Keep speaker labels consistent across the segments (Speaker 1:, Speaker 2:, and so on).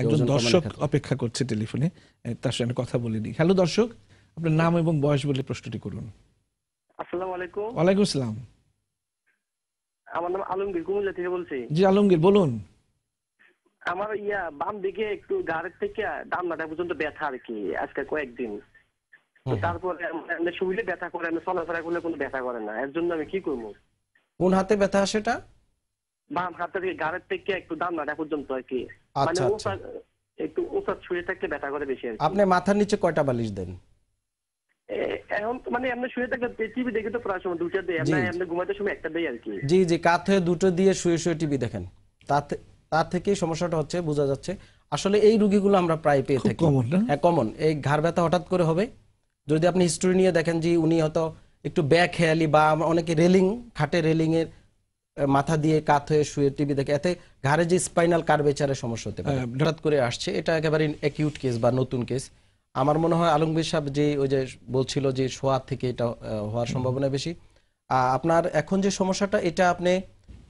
Speaker 1: একজন দর্শক অপেক্ষা করছে টেলিফোনে তার সঙ্গে কথা বলিনি হ্যালো দর্শক আপনার নাম এবং বয়স বলে প্রশ্নটি করুন।
Speaker 2: আসসালামু আলাইকুম।
Speaker 1: ওয়ালাইকুম আসসালাম।
Speaker 2: আমার নাম আলমগীর কুমিল্লা থেকে বলছি।
Speaker 1: জি আলমগীর বলুন।
Speaker 2: আমার ইয়া বাম দিকে একটু গাড়ির থেকে ডান্নাটা পর্যন্ত ব্যথা আর কি আজকে কয়েকদিন। তো তারপরে শুইলে ব্যথা করে আমি চলাফেরা করলে কোনো ব্যথা করে না। এর জন্য আমি কি করব?
Speaker 3: কোন হাতে ব্যথা সেটা
Speaker 2: বাম থেকে গাড়ির থেকে একটু ডান্নাটা পর্যন্ত আর কি। মানে
Speaker 3: আচ্ছা, আচ্ছা।
Speaker 2: ওষা- একটু শুয়ে থাকলে ব্যথা করে বেশি আর
Speaker 3: আপনি মাথার নিচে কয়টা বালিশ দেন?
Speaker 2: এখন মানে এমনি শুয়ে থাকলে টিভি দেখে তো প্রায় সময় দুটা দেয় এমনি এমনি ঘুমাতে সময় একটা দেয় আর কি।
Speaker 3: জি জি কাত হয়ে দুটো দিয়ে শুয়ে শুয়ে টিভি দেখেন। তাতে তার থেকেই সমস্যাটা হচ্ছে বোঝা যাচ্ছে। আসলে এই রুগীগুলো আমরা প্রায় পেয়ে থাকি। হ্যাঁ কমন এই ঘাড় ব্যথা হঠাৎ করে হবে। যদি আপনি হিস্টোরি নিয়ে দেখেন যে উনি হয়তো একটু ব্যাক হেয়ালি বা অনেকে রেলিং খাটে রেলিং এর আহ, মাথা দিয়ে কাত হয়ে শুয়ে টিভি দেখে এতে ঘাড়ে যে স্পাইনাল কার্ভেচারের সমস্যা হতে পারে।
Speaker 1: হ্যাঁ,
Speaker 3: হঠাৎ করে আসছে এটা একেবারে অ্যাকিউট কেস বা নতুন কেস আমার মনে হয় আলমগীর সাহেব যে ওই যে বলছিল যে শোয়া থেকে এটা হওয়ার সম্ভাবনা বেশি। আপনার এখন যে সমস্যাটা এটা আপনি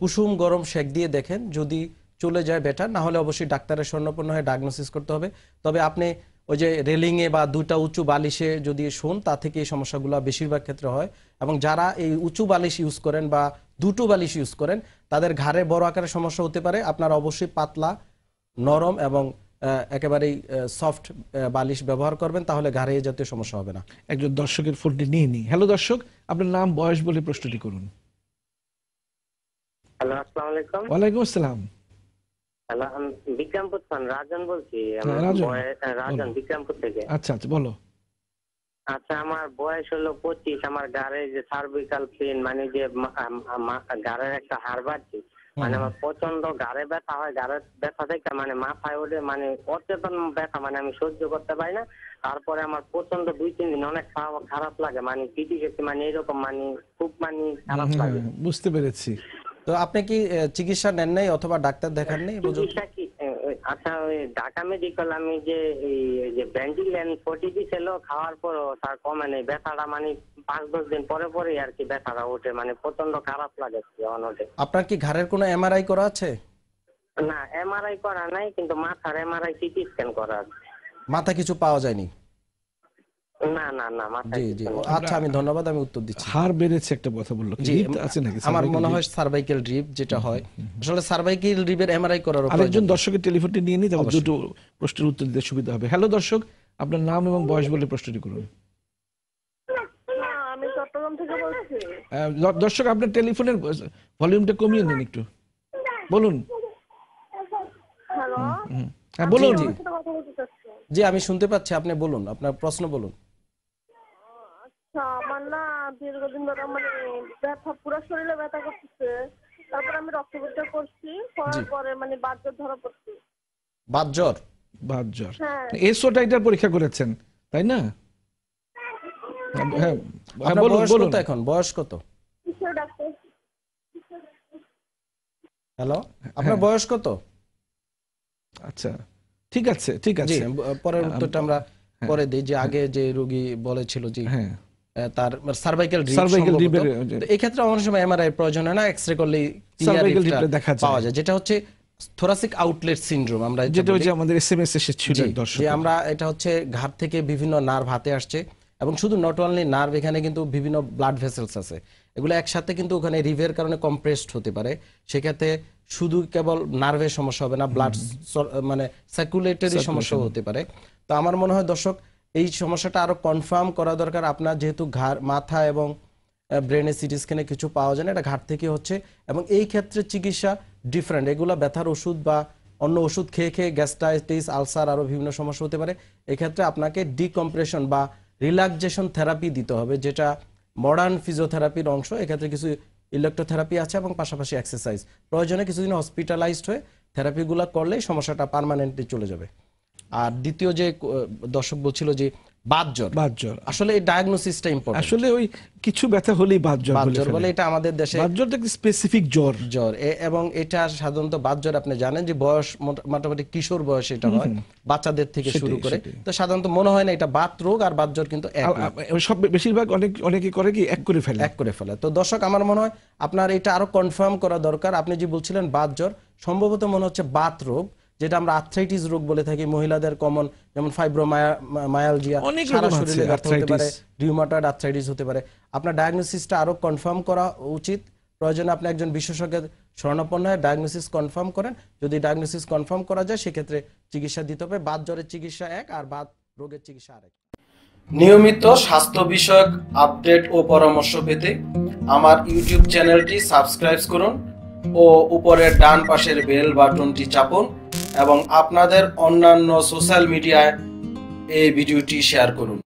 Speaker 3: কুসুম গরম শেক দিয়ে দেখেন যদি চলে যায় বেটার না হলে অবশ্যই ডাক্তারের স্বর্ণপন্ন হয়ে ডায়াগনোসিস করতে হবে। তবে আপনি ওই যে রেলিংয়ে বা দুটা উঁচু বালিশে যদি শোন তা থেকে এই সমস্যাগুলো বেশিরভাগ ক্ষেত্রে হয়। এবং যারা এই উঁচু বালিশ ইউজ করেন বা দুটো বালিশ ইউজ করেন তাদের ঘাড়ে বড় আকারের সমস্যা হতে পারে। আপনারা অবশ্যই পাতলা নরম এবং আহ, একেবারেই সফট বালিশ ব্যবহার করবেন তাহলে ঘাড়ে এই জাতীয় সমস্যা হবে না।
Speaker 1: একজন দর্শকের ফোনটি নিয়ে নিই। হ্যালো দর্শক আপনার নাম বয়স বলে প্রশ্নটি করুন।
Speaker 4: হ্যালো আসসালামু আলাইকুম।
Speaker 1: ওয়ালাইকুম আসসালাম।
Speaker 4: বিক্রমপুর থান রাজন বলছি
Speaker 1: হ্যাঁ, রাজন।
Speaker 4: হ্যাঁ, রাজন। বিক্রমপুর থেকে।
Speaker 1: আচ্ছা আচ্ছা বলো।
Speaker 4: আচ্ছা আমার বয়স হলো পঁচিশ আমার গাড়ে যে সার্ভিকাল পেন মানে যে গাড়ের একটা হাড় বাড়ছে মানে আমার প্রচণ্ড গাড়ে ব্যথা হয় গাড়ের ব্যথা থেকে মানে মাথায় ওঠে মানে অচেতন ব্যথা মানে আমি সহ্য করতে পারি না। তারপরে আমার প্রচণ্ড দুই তিন দিন অনেক খারাপ- খারাপ লাগে মানে পিটি গেছে মানে এরকম মানে খুব মানে খারাপ লাগে।
Speaker 1: বুঝতে পেরেছি।
Speaker 3: তো আপনি কি চিকিৎসা নেন নাই অথবা ডাক্তার দেখান নাই
Speaker 4: চিকিৎসা কি আচ্ছা ওই ঢাকা মেডিকেল আমি যে যে ব্যান্ডিলেন ফোর্টি ছিল খাওয়ার পরও তার কমে নেই ব্যথাটা মানে পাঁচ দশ দিন পরে পরে আর কি ব্যথাটা ওঠে মানে প্রচণ্ড খারাপ লাগে ওঠে।
Speaker 3: আপনার কি ঘাড়ের কোনো এমআরআই করা আছে?
Speaker 4: না এমআরআই করা নাই কিন্তু মাথার এমআরআই সিটি স্ক্যান করা আছে।
Speaker 3: মাথা কিছু পাওয়া যায়নি?
Speaker 4: না না না
Speaker 3: জি জি। আচ্ছা আমি ধন্যবাদ আমি উত্তর দিচ্ছি।
Speaker 1: হার বেড়েছে একটা কথা বলল আছে নাকি
Speaker 3: আমার মনে হয় সার্ভাইকেল ড্রিপ যেটা হয়। আসলে সার্ভাইকেল ড্রিপের এমআরআই করার
Speaker 1: আরেকজন দর্শকের টেলিফোনটি নিয়ে নিই তারপর দুটো প্রশ্নের উত্তর দিতে সুবিধা হবে। হ্যালো দর্শক আপনার নাম এবং বয়স বলে প্রশ্নটি করুন।
Speaker 5: না আমি চট্টগ্রাম থেকে বলছি।
Speaker 1: আহ, দ- দর্শক আপনার টেলিফোনের ভলিউমটা কমিয়ে নিন একটু। বলুন। হুম। হ্যাঁ বলুন।
Speaker 3: জি, আমি শুনতে পাচ্ছি আপনি বলুন আপনার প্রশ্ন বলুন।
Speaker 5: আমার না দীর্ঘদিন ধরে মানে ব্যথা পুরো শরীরে ব্যথা করতেছে। তারপর আমি রক্ত পরীক্ষা করছি করার পরে মানে বাদ ধরা পড়ছি।
Speaker 3: বাদ জ্বর
Speaker 1: বাদ জ্বর
Speaker 5: হ্যাঁ
Speaker 1: এসোটাইটার পরীক্ষা করেছেন তাই না? হ্যাঁ। হ্যাঁ বলুন বলুন
Speaker 3: কত এখন? বয়স কত? হ্যালো? আপনার বয়স কত?
Speaker 1: আচ্ছা ঠিক আছে ঠিক আছে।
Speaker 3: পরের উত্তরটা আমরা পরে দিই যে আগে যে রোগী বলেছিল যে
Speaker 1: হ্যাঁ।
Speaker 3: তার সার্ভাইকেল
Speaker 1: rib
Speaker 3: এই ক্ষেত্রে অনেক সময় এমআরআই প্রয়োজন হয় না এক্সরে করলে
Speaker 1: দেখা যায়।
Speaker 3: পাওয়া যায়। যেটা হচ্ছে থোরাসিক আউটলেট সিনড্রোম আমরা
Speaker 1: যেটা। যে আমাদের এসএমএস এসেছিল
Speaker 3: জি,
Speaker 1: দর্শক।
Speaker 3: যে আমরা এটা হচ্ছে ঘাট থেকে বিভিন্ন নার্ভ হাতে আসছে এবং শুধু নট অনলি নার্ভ এখানে কিন্তু বিভিন্ন ব্লাড ভেসেলস আছে। এগুলো একসাথে কিন্তু ওখানে রিভের কারণে কম্প্রেসড হতে পারে। সেক্ষেত্রে শুধু কেবল নার্ভের সমস্যা হবে না ব্লাড মানে সার্কুলেটরি সমস্যা হতে পারে। তো আমার মনে হয় দর্শক এই সমস্যাটা আরও কনফার্ম করা দরকার। আপনার যেহেতু ঘাড়, মাথা এবং ব্রেনে সিটি স্ক্যানে কিছু পাওয়া যায় না, এটা ঘাট থেকে হচ্ছে। এবং এই ক্ষেত্রে চিকিৎসা ডিফারেন্ট এগুলো ব্যথার ওষুধ বা অন্য ওষুধ খেয়ে খেয়ে গ্যাস্ট্রাইটিস আলসার আরও বিভিন্ন সমস্যা হতে পারে। এক্ষেত্রে আপনাকে ডিকম্প্রেশন বা রিল্যাক্সেশন থেরাপি দিতে হবে, যেটা মডার্ন ফিজিওথেরাপির অংশ। এক্ষেত্রে কিছু ইলেকট্রোথেরাপি আছে এবং পাশাপাশি এক্সারসাইজ প্রয়োজনে কিছুদিন হসপিটালাইজড হয়ে থেরাপিগুলো করলেই সমস্যাটা পার্মানেন্টলি চলে যাবে। আর দ্বিতীয় যে দর্শক বলছিল যে বাদ জ্বর
Speaker 1: বাদ জ্বর
Speaker 3: আসলে এই ডায়াগনোসিসটা ইম্পর্টেন্ট
Speaker 1: আসলে ওই কিছু ব্যথা হলেই বাদ জ্বর
Speaker 3: বাদ
Speaker 1: বলে
Speaker 3: এটা আমাদের দেশে
Speaker 1: বাদ জ্বরটা একটি স্পেসিফিক জ্বর।
Speaker 3: জ্বর। এবং এটা সাধারণত বাদ জ্বর আপনি জানেন যে বয়স মোটামুটি কিশোর বয়সে এটা হয় বাচ্চাদের থেকে শুরু করে। তো সাধারণত মনে হয় না এটা বাত রোগ আর বাত জ্বর কিন্তু এক
Speaker 1: সব বেশিরভাগ অনেক অনেকে করে কি এক করে ফেলে।
Speaker 3: এক করে ফেলে। তো দর্শক আমার মনে হয় আপনার এটা আরও কনফার্ম করা দরকার। আপনি যে বলছিলেন বাত জ্বর সম্ভবত মনে হচ্ছে বাত রোগ। যেটা আমরা আর্থ্রাইটিস রোগ বলে থাকি মহিলাদের কমন যেমন ফাইব্রোমায়ালজিয়া
Speaker 1: অনেক
Speaker 3: সারা
Speaker 1: আছে,
Speaker 3: শরীরে ব্যথা হতে পারে রিউমাটয়েড আর্থ্রাইটিস হতে পারে। আপনার ডায়াগনোসিসটা আরও কনফার্ম করা উচিত। প্রয়োজনে আপনি একজন বিশেষজ্ঞের শরণাপন্ন হয়ে ডায়াগনোসিস কনফার্ম করেন। যদি ডায়াগনোসিস কনফার্ম করা যায় সেক্ষেত্রে চিকিৎসা দিতে হবে। বাত জ্বরের চিকিৎসা এক আর বাত রোগের চিকিৎসা আরেক। নিয়মিত স্বাস্থ্য বিষয়ক আপডেট ও পরামর্শ পেতে আমার ইউটিউব চ্যানেলটি সাবস্ক্রাইব করুন ও উপরের ডান পাশের বেল বাটনটি চাপুন। এবং আপনাদের অন্যান্য সোশ্যাল মিডিয়ায় এই ভিডিওটি শেয়ার করুন।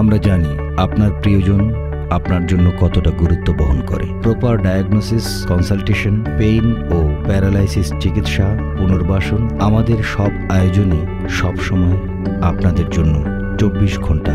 Speaker 6: আমরা জানি আপনার প্রিয়জন আপনার জন্য কতটা গুরুত্ব বহন করে। প্রপার ডায়াগনোসিস কনসালটেশন পেইন ও প্যারালাইসিস চিকিৎসা, পুনর্বাসন আমাদের সব আয়োজনে সব সময় আপনাদের জন্য চব্বিশ ঘণ্টা